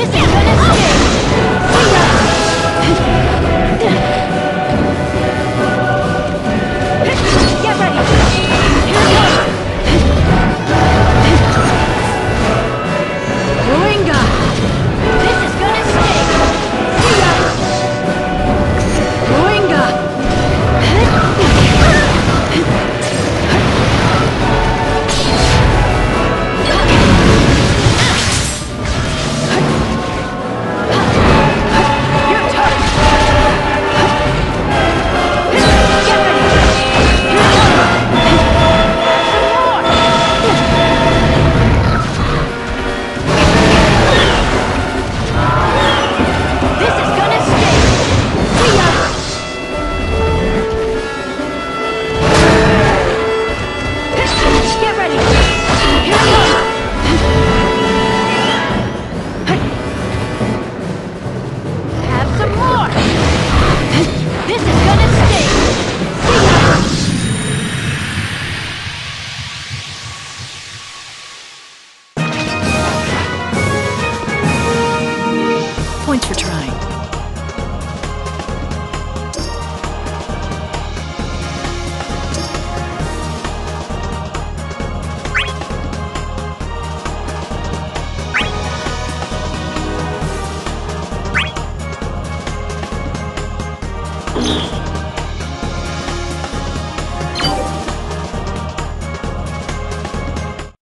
This is gonna